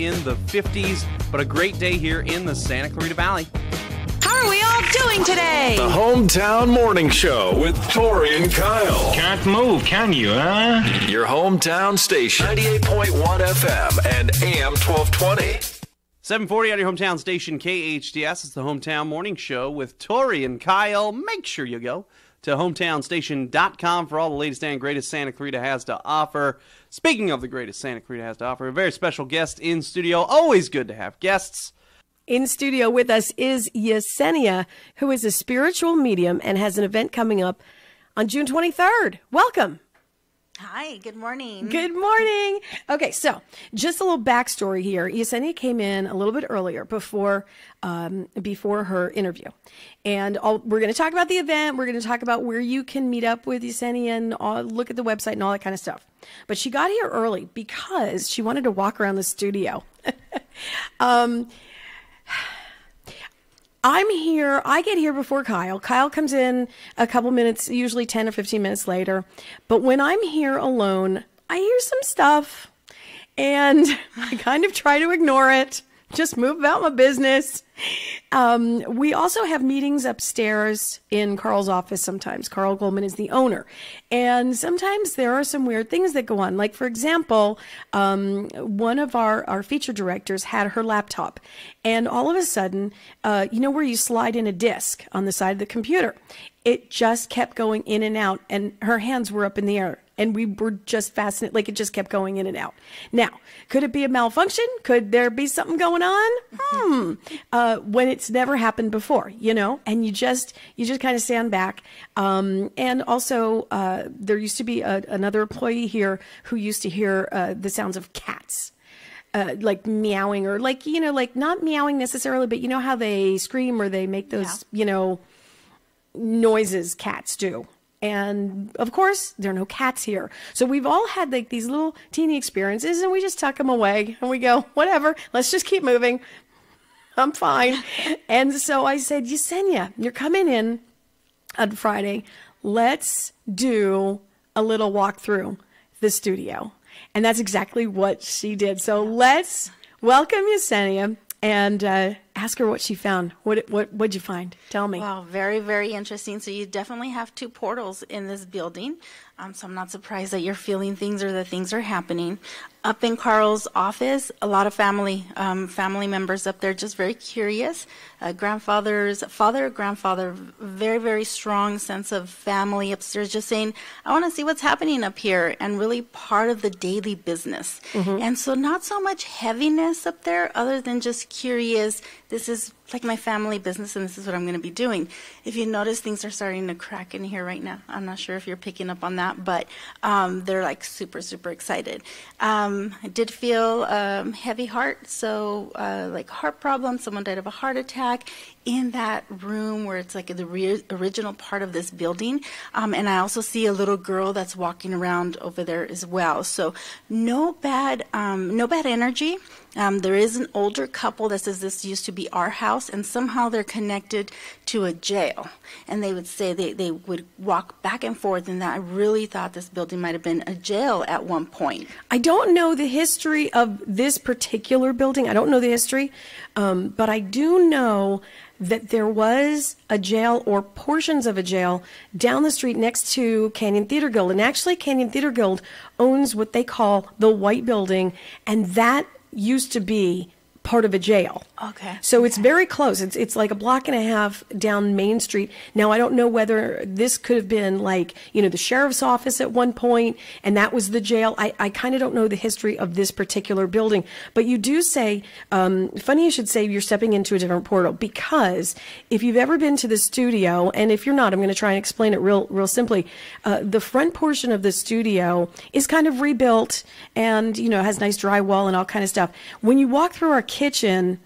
in the 50s, but a great day here in the Santa Clarita Valley. How are we all doing today? The Hometown Morning Show with Tori and Kyle. Can't move, can you, huh? Your hometown station, 98.1 FM and AM 1220. 740 on your hometown station, KHTS. It's the Hometown Morning Show with Tori and Kyle. Make sure you go to hometownstation.com for all the latest and greatest Santa Clarita has to offer. Speaking of the greatest Santa Clarita has to offer, a very special guest in studio. Always good to have guests. In studio with us is Yesenia, who is a spiritual medium and has an event coming up on June 23rd. Welcome. Hi, good morning. Good morning. Okay, so just a little backstory here. Yesenia came in a little bit earlier before um, before her interview, and we're going to talk about the event. We're going to talk about where you can meet up with Yesenia and all, look at the website and all that kind of stuff. But she got here early because she wanted to walk around the studio. um, I'm here. I get here before Kyle. Kyle comes in a couple minutes, usually 10 or 15 minutes later. But when I'm here alone, I hear some stuff and I kind of try to ignore it just move about my business. Um, we also have meetings upstairs in Carl's office sometimes. Carl Goldman is the owner. And sometimes there are some weird things that go on. Like, for example, um, one of our, our feature directors had her laptop. And all of a sudden, uh, you know where you slide in a disk on the side of the computer? It just kept going in and out, and her hands were up in the air and we were just fascinated. Like it just kept going in and out. Now, could it be a malfunction? Could there be something going on? Hmm. Uh, when it's never happened before, you know, and you just you just kind of stand back. Um, and also, uh, there used to be a, another employee here who used to hear uh, the sounds of cats. Uh, like meowing or like you know like not meowing necessarily but you know how they scream or they make those yeah. you know noises cats do and of course, there are no cats here. So we've all had like these little teeny experiences and we just tuck them away and we go, whatever, let's just keep moving. I'm fine. and so I said, Yesenia, you're coming in on Friday. Let's do a little walk through the studio. And that's exactly what she did. So let's welcome Yesenia and uh, ask her what she found. What what what'd you find? Tell me. Wow, very very interesting. So you definitely have two portals in this building. Um, so I'm not surprised that you're feeling things or that things are happening. Up in Carl's office, a lot of family um, family members up there, just very curious. Uh, grandfathers, father, grandfather, very very strong sense of family upstairs. Just saying, I want to see what's happening up here, and really part of the daily business. Mm-hmm. And so not so much heaviness up there, other than just curious this is like my family business and this is what I'm going to be doing. If you notice, things are starting to crack in here right now. I'm not sure if you're picking up on that, but um, they're like super, super excited. Um, I did feel um, heavy heart, so uh, like heart problems. Someone died of a heart attack in that room where it's like the re- original part of this building. Um, and I also see a little girl that's walking around over there as well. So no bad, um, no bad energy. Um, there is an older couple that says this used to be our house, and somehow they're connected to a jail. And they would say they, they would walk back and forth, and that I really thought this building might have been a jail at one point. I don't know the history of this particular building. I don't know the history, um, but I do know that there was a jail or portions of a jail down the street next to Canyon Theater Guild. And actually, Canyon Theater Guild owns what they call the White Building, and that used to be part of a jail. Okay. So okay. it's very close. It's it's like a block and a half down Main Street. Now I don't know whether this could have been like, you know, the sheriff's office at one point and that was the jail. I, I kind of don't know the history of this particular building. But you do say, um, funny you should say you're stepping into a different portal because if you've ever been to the studio, and if you're not, I'm going to try and explain it real real simply. Uh, the front portion of the studio is kind of rebuilt and, you know, has nice drywall and all kind of stuff. When you walk through our kitchen,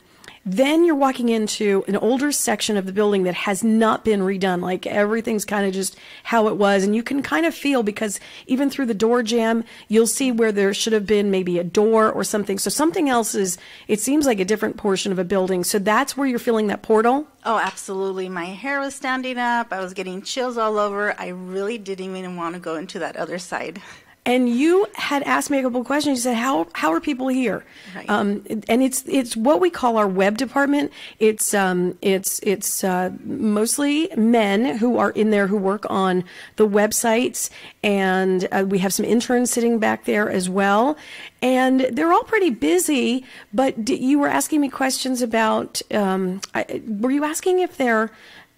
then you're walking into an older section of the building that has not been redone. Like everything's kind of just how it was. And you can kind of feel because even through the door jamb, you'll see where there should have been maybe a door or something. So something else is, it seems like a different portion of a building. So that's where you're feeling that portal. Oh, absolutely. My hair was standing up. I was getting chills all over. I really didn't even want to go into that other side. and you had asked me a couple of questions. You said, "How how are people here?" Right. Um, and it's it's what we call our web department. It's um it's it's uh, mostly men who are in there who work on the websites, and uh, we have some interns sitting back there as well. And they're all pretty busy. But d- you were asking me questions about. Um, I, were you asking if they're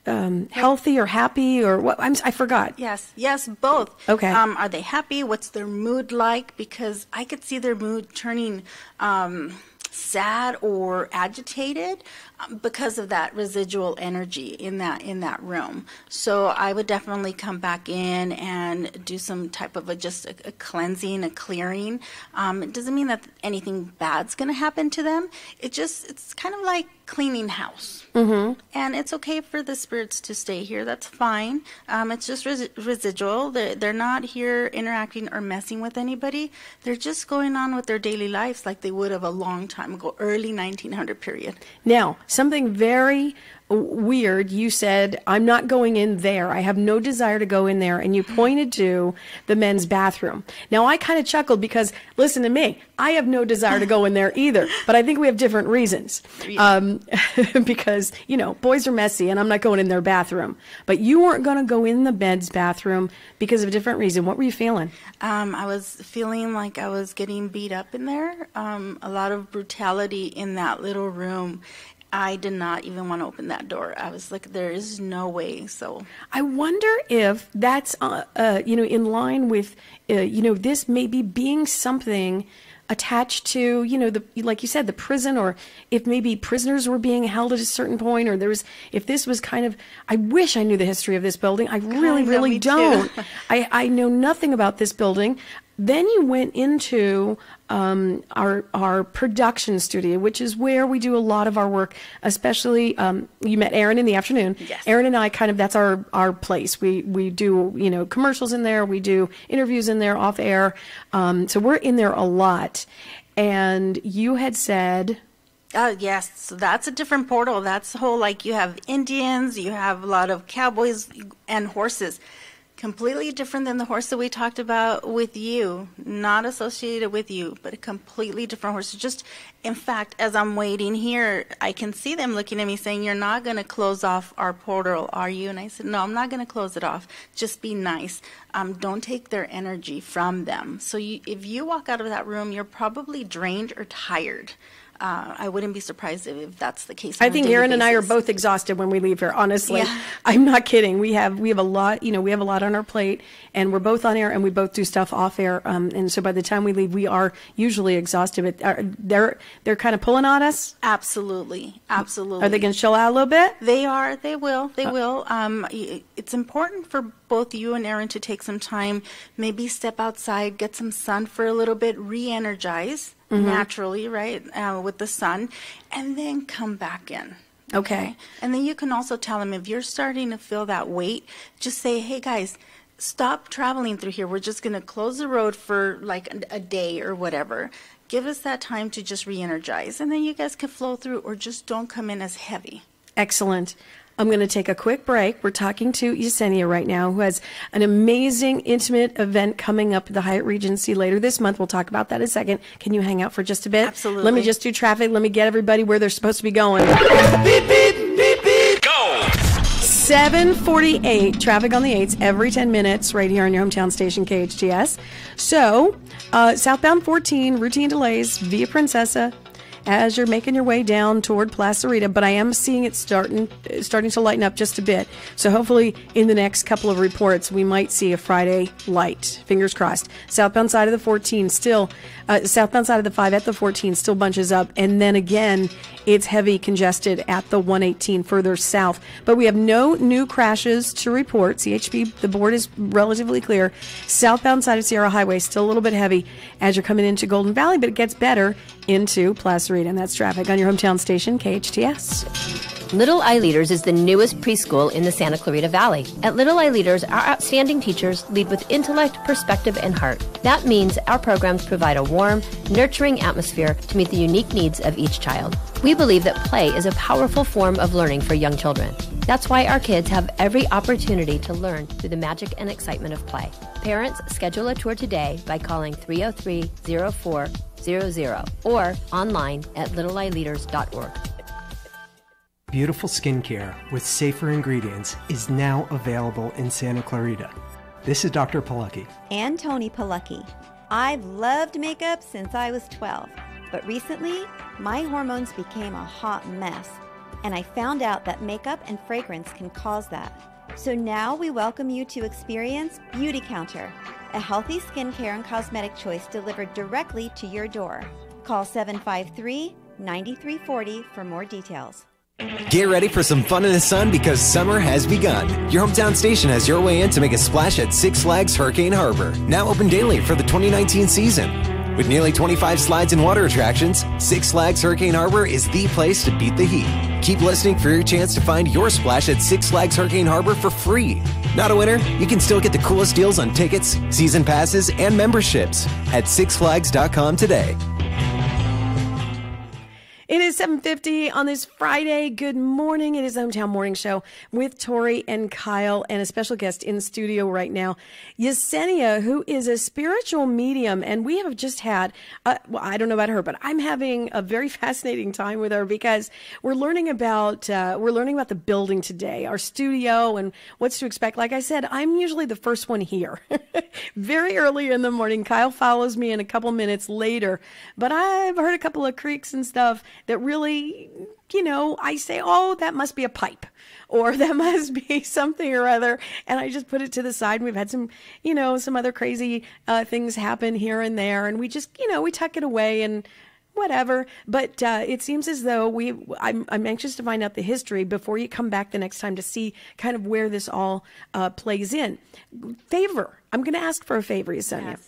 um, healthy or happy or what? I'm, I forgot. Yes, yes, both. Okay. Um, are they happy? What's their mood like? Because I could see their mood turning um, sad or agitated um, because of that residual energy in that in that room. So I would definitely come back in and do some type of a just a, a cleansing, a clearing. Um, it doesn't mean that anything bad's going to happen to them. It just it's kind of like cleaning house. Mm-hmm. And it's okay for the spirits to stay here. That's fine. Um, it's just res- residual. They're, they're not here interacting or messing with anybody. They're just going on with their daily lives like they would have a long time ago, early 1900 period. Now, something very weird. You said, I'm not going in there. I have no desire to go in there. And you pointed to the men's bathroom. Now, I kind of chuckled because, listen to me, I have no desire to go in there either. But I think we have different reasons. Um, because, you know, boys are messy and I'm not going in their bathroom. But you weren't going to go in the men's bathroom because of a different reason. What were you feeling? Um, I was feeling like I was getting beat up in there. Um, a lot of brutality in that little room. I did not even want to open that door. I was like, there is no way. So I wonder if that's, uh, uh, you know, in line with, uh, you know, this maybe being something attached to, you know, the like you said, the prison, or if maybe prisoners were being held at a certain point, or there was, if this was kind of, I wish I knew the history of this building. I really, really don't. I, I know nothing about this building. Then you went into um, our our production studio, which is where we do a lot of our work. Especially, um, you met Aaron in the afternoon. Yes. Aaron and I kind of that's our our place. We we do you know commercials in there. We do interviews in there off air. Um, so we're in there a lot. And you had said Oh yes, so that's a different portal. That's the whole like you have Indians, you have a lot of cowboys and horses. Completely different than the horse that we talked about with you. Not associated with you, but a completely different horse. Just in fact, as I'm waiting here, I can see them looking at me saying, You're not gonna close off our portal, are you? And I said, No, I'm not gonna close it off. Just be nice. Um, don't take their energy from them. So you, if you walk out of that room, you're probably drained or tired. Uh, I wouldn't be surprised if, if that's the case. I a think daily Aaron and I are basis. both exhausted when we leave here. Honestly, Yeah. I'm not kidding. We have we have a lot. You know, we have a lot on our plate, and we're both on air, and we both do stuff off air. Um, and so by the time we leave, we are usually exhausted. But are, they're they're kind of pulling on us. Absolutely, absolutely. Are they going to chill out a little bit? They are. They will. They will. Um, y- it's important for both you and Aaron to take some time, maybe step outside, get some sun for a little bit, re-energize naturally, right, uh, with the sun, and then come back in. Okay. And then you can also tell them if you're starting to feel that weight, just say, hey guys, stop traveling through here. We're just going to close the road for like a, a day or whatever. Give us that time to just re energize. And then you guys can flow through or just don't come in as heavy. Excellent. I'm going to take a quick break. We're talking to Yesenia right now, who has an amazing intimate event coming up at the Hyatt Regency later this month. We'll talk about that in a second. Can you hang out for just a bit? Absolutely. Let me just do traffic. Let me get everybody where they're supposed to be going. Beep, beep, beep, beep. Go! 748 traffic on the 8s every 10 minutes right here on your hometown station KHTS. So, uh, southbound 14, routine delays via Princessa as you're making your way down toward Placerita, but I am seeing it starting starting to lighten up just a bit. So hopefully in the next couple of reports we might see a Friday light. Fingers crossed. Southbound side of the 14 still uh, southbound side of the 5 at the 14 still bunches up and then again it's heavy congested at the 118 further south. But we have no new crashes to report. CHP, the board is relatively clear. Southbound side of Sierra Highway still a little bit heavy as you're coming into Golden Valley, but it gets better into Placerita. And that's traffic on your hometown station, KHTS. Little Eye Leaders is the newest preschool in the Santa Clarita Valley. At Little Eye Leaders, our outstanding teachers lead with intellect, perspective, and heart. That means our programs provide a warm, nurturing atmosphere to meet the unique needs of each child. We believe that play is a powerful form of learning for young children. That's why our kids have every opportunity to learn through the magic and excitement of play. Parents, schedule a tour today by calling 303 0400 or online at littleeyeleaders.org. Beautiful skincare with safer ingredients is now available in Santa Clarita. This is Dr. Palucki. and Tony Palucki. I've loved makeup since I was 12, but recently my hormones became a hot mess, and I found out that makeup and fragrance can cause that. So now we welcome you to experience Beauty Counter, a healthy skincare and cosmetic choice delivered directly to your door. Call 753 9340 for more details. Get ready for some fun in the sun because summer has begun. Your hometown station has your way in to make a splash at Six Flags Hurricane Harbor, now open daily for the 2019 season. With nearly 25 slides and water attractions, Six Flags Hurricane Harbor is the place to beat the heat. Keep listening for your chance to find your splash at Six Flags Hurricane Harbor for free. Not a winner? You can still get the coolest deals on tickets, season passes, and memberships at sixflags.com today. It is 7:50 on this Friday. Good morning. It is Hometown Morning Show with Tori and Kyle and a special guest in studio right now, Yesenia, who is a spiritual medium and we have just had uh, I don't know about her, but I'm having a very fascinating time with her because we're learning about uh, we're learning about the building today, our studio and what's to expect. Like I said, I'm usually the first one here. very early in the morning. Kyle follows me in a couple minutes later, but I've heard a couple of creaks and stuff that really, you know, I say, oh, that must be a pipe or that must be something or other. And I just put it to the side. We've had some, you know, some other crazy uh, things happen here and there. And we just, you know, we tuck it away and whatever. But uh, it seems as though we, I'm, I'm anxious to find out the history before you come back the next time to see kind of where this all uh, plays in. Favor. I'm going to ask for a favor, Yesenia.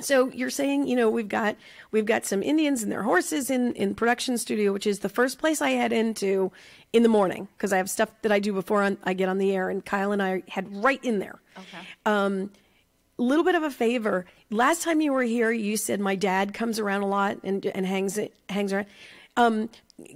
So you're saying, you know, we've got we've got some Indians and their horses in in production studio, which is the first place I head into in the morning because I have stuff that I do before on, I get on the air, and Kyle and I head right in there. Okay. Um, little bit of a favor. Last time you were here, you said my dad comes around a lot and and hangs it hangs around. Um,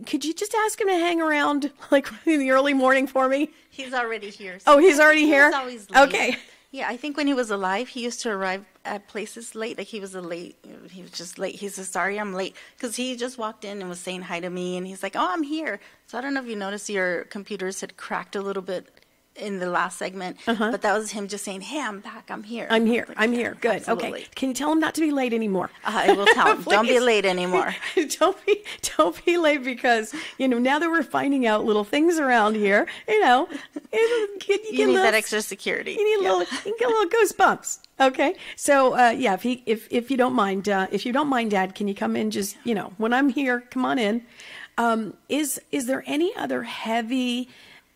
could you just ask him to hang around like in the early morning for me? He's already here. Oh, he's already here? was always late. Okay. Yeah, I think when he was alive, he used to arrive at places late. Like he was a late. He was just late. He said, "Sorry, I'm late," because he just walked in and was saying hi to me, and he's like, "Oh, I'm here." So I don't know if you noticed your computers had cracked a little bit in the last segment, but that was him just saying, "Hey, I'm back. I'm here." Uh-huh. I'm here. Like, I'm yeah, here. Good. absolutely. Okay. Can you tell him not to be late anymore? I will tell him. Don't be late anymore. don't be don't be late because you know now that we're finding out little things around here, you know, it, you, You need little- that extra security. You need a Yeah. little, you get a little goosebumps. Okay, so uh, yeah, if he if if you don't mind, uh, if you don't mind, Dad, can you come in? Just you know, when I'm here, come on in. Um, is is there any other heavy?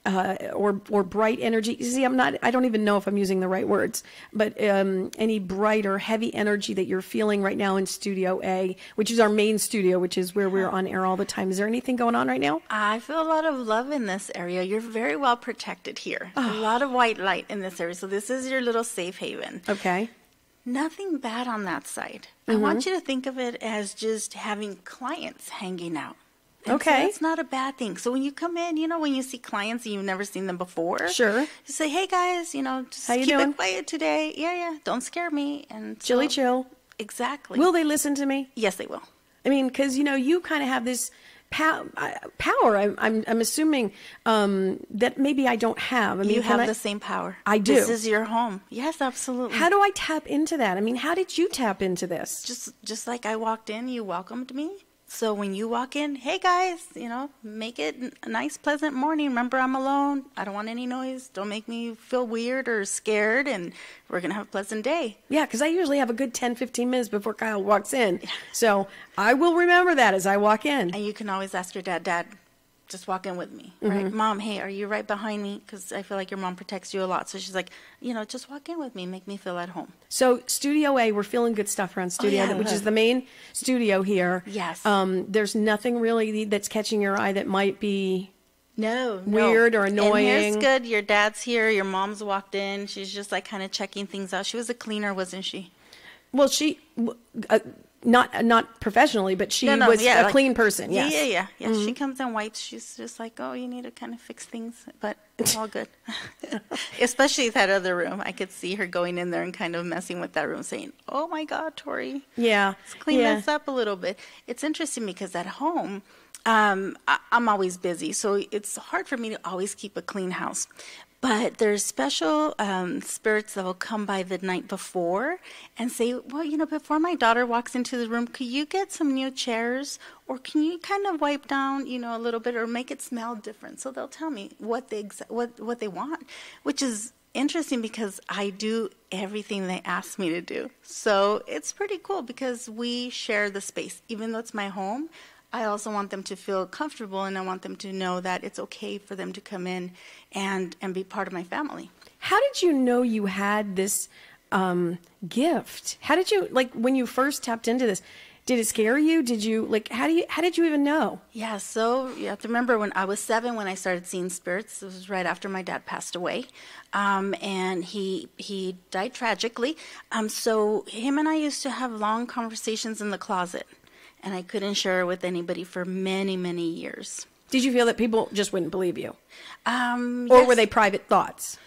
Uh, or or bright energy. You see, I'm not. I don't even know if I'm using the right words. But um, any bright or heavy energy that you're feeling right now in Studio A, which is our main studio, which is where we're on air all the time. Is there anything going on right now? I feel a lot of love in this area. You're very well protected here. A lot of white light in this area. So this is your little safe haven. Okay. Nothing bad on that side. I Mm-hmm. want you to think of it as just having clients hanging out. And so Okay. that's not a bad thing. So when you come in, you know, when you see clients and you've never seen them before, Sure. you say, "Hey guys, you know, just How you keep doing?" it quiet today. Yeah, yeah. Don't scare me." And Chilly so- chill. Exactly. Will they listen to me? Yes, they will. I mean, because you know, you kind of have this pow- uh, power. I'm, I'm, I'm assuming um, that maybe I don't have. I mean, you have I- the same power. I do. This is your home. Yes, absolutely. How do I tap into that? I mean, how did you tap into this? just just like I walked in, you welcomed me. So when you walk in, hey guys, you know, make it a nice, pleasant morning. Remember, I'm alone. I don't want any noise. Don't make me feel weird or scared, and we're gonna have a pleasant day. Yeah, because I usually have a good 10, 15 minutes before Kyle walks in. So I will remember that as I walk in. And you can always ask your dad, Dad, just walk in with me, Mm-hmm. right? Mom, hey, are you right behind me? Because I feel like your mom protects you a lot. So she's like, you know, just walk in with me, make me feel at home. So Studio A, we're feeling good stuff around Studio, Oh, yeah. which is the main studio here. Yes. Um, there's nothing really that's catching your eye that might be No, Weird or annoying. And here's good. Your dad's here. Your mom's walked in. She's just like kind of checking things out. She was a cleaner, wasn't she? Well, she, uh, not not professionally, but she No, no, was yeah, a like- clean person. Yeah, Yes. yeah, yeah. yeah. She Mhm. comes and wipes. She's just like, oh, you need to kind of fix things, but it's all good. Especially that other room. I could see her going in there and kind of messing with that room, saying, oh my God, Tori, Yeah. let's clean yeah. this up a little bit. It's interesting because at home, um, I, I'm always busy, so it's hard for me to always keep a clean house. But there's special um, spirits that will come by the night before and say, well, you know, before my daughter walks into the room, could you get some new chairs or can you kind of wipe down, you know, a little bit or make it smell different? So they'll tell me what they exa- what what they want, which is interesting because I do everything they ask me to do. So it's pretty cool because we share the space. Even though it's my home, I also want them to feel comfortable and I want them to know that it's okay for them to come in and, and be part of my family. How did you know you had this um, gift? How did you like when you first tapped into this? Did it scare you? Did you like how do you how did you even know? Yeah, so you have to remember when I was seven when I started seeing spirits. It was right after my dad passed away, um, and he he died tragically. Um, so him and I used to have long conversations in the closet, and I couldn't share it with anybody for many many years. Did you feel that people just wouldn't believe you, Um, or yes. were they private thoughts?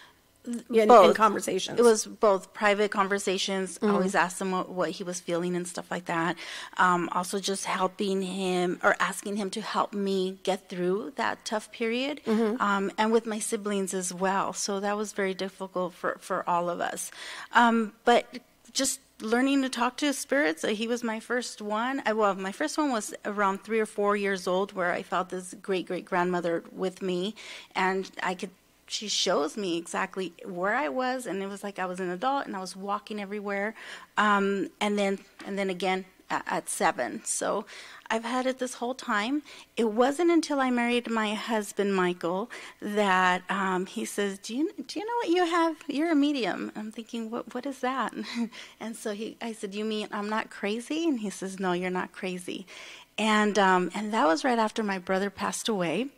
In, in conversations. It was both private conversations. Mhm. Always asked him what, what he was feeling and stuff like that. Um, also, just helping him or asking him to help me get through that tough period, Mhm. um, and with my siblings as well. So that was very difficult for for all of us. Um, but just learning to talk to spirits. He was my first one. I, well, my first one was around three or four years old, where I felt this great great grandmother with me, and I could. She shows me exactly where I was, and it was like I was an adult, and I was walking everywhere. Um, and then, and then again at, at seven. So I've had it this whole time. It wasn't until I married my husband Michael that um, he says, "Do you do you know what you have? You're a medium." I'm thinking, "What what is that?" and so he, I said, "You mean I'm not crazy?" And he says, "No, you're not crazy." And um, and that was right after my brother passed away.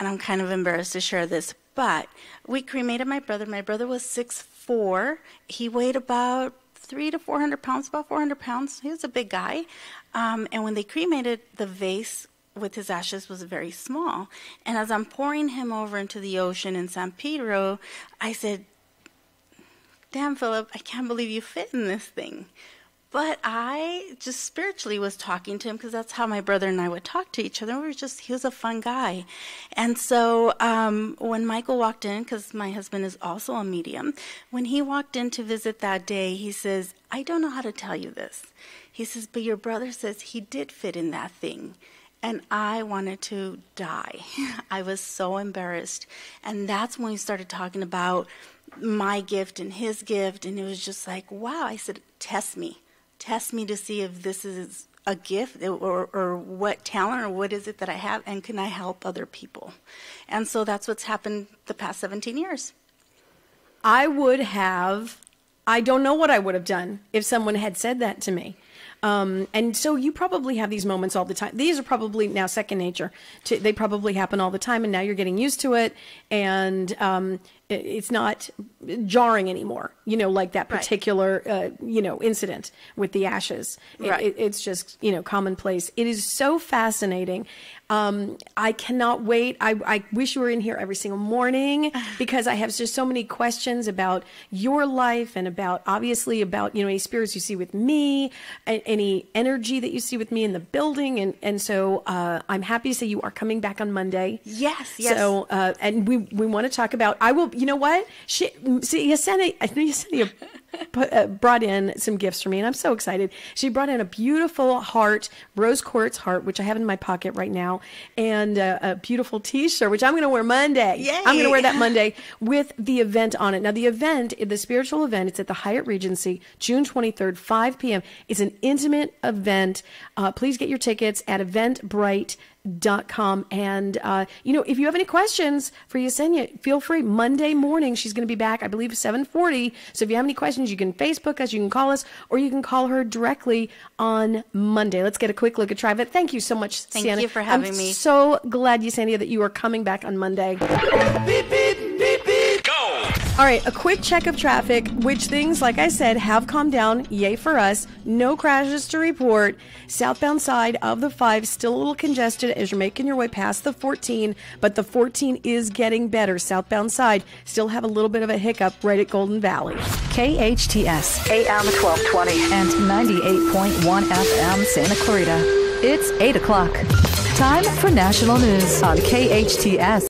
And I'm kind of embarrassed to share this, but we cremated my brother. My brother was six four. He weighed about three to four hundred pounds, about four hundred pounds. He was a big guy. Um, and when they cremated, the vase with his ashes was very small. And as I'm pouring him over into the ocean in San Pedro, I said, "Damn, Philip, I can't believe you fit in this thing." But I just spiritually was talking to him because that's how my brother and I would talk to each other. We were just, he was a fun guy. And so um, when Michael walked in, because my husband is also a medium, when he walked in to visit that day, he says, I don't know how to tell you this. He says, but your brother says he did fit in that thing. And I wanted to die. I was so embarrassed. And that's when we started talking about my gift and his gift. And it was just like, wow. I said, test me test me to see if this is a gift or, or what talent or what is it that I have and can I help other people. And so that's what's happened the past 17 years. I would have, I don't know what I would have done if someone had said that to me. Um, and so you probably have these moments all the time. These are probably now second nature. To, they probably happen all the time, and now you're getting used to it, and um, it, it's not jarring anymore. You know, like that Right. particular uh, you know incident with the ashes. It- Right. it- it's just you know commonplace. It is so fascinating. Um, I cannot wait. I, I wish you were in here every single morning because I have just so many questions about your life and about obviously about you know any spirits you see with me, a- any energy that you see with me in the building, and and so uh, I'm happy to say you are coming back on Monday. Yes, yes. So uh, and we we want to talk about. I will. You know what? She see Yesenia. I know Yesenia put, uh, brought in some gifts for me, and I'm so excited. She brought in a beautiful heart, rose quartz heart, which I have in my pocket right now, and uh, a beautiful T-shirt, which I'm going to wear Monday. Yay. I'm going to wear that Monday with the event on it. Now, the event, the spiritual event, it's at the Hyatt Regency, June 23rd, 5 p.m. It's an intimate event. Uh, please get your tickets at Eventbrite dot com and uh, you know if you have any questions for Yesenia feel free Monday morning she's going to be back I believe 740 so if you have any questions you can Facebook us you can call us or you can call her directly on Monday let's get a quick look at Trivet thank you so much Thank Sienna. you for having I'm me. so glad Yesenia that you are coming back on Monday Go! All right, a quick check of traffic, which things, like I said, have calmed down. Yay for us. No crashes to report. Southbound side of the 5 still a little congested as you're making your way past the 14, but the 14 is getting better. Southbound side still have a little bit of a hiccup right at Golden Valley. KHTS AM 1220 and 98.1 FM Santa Clarita. It's 8 o'clock. Time for national news on KHTS.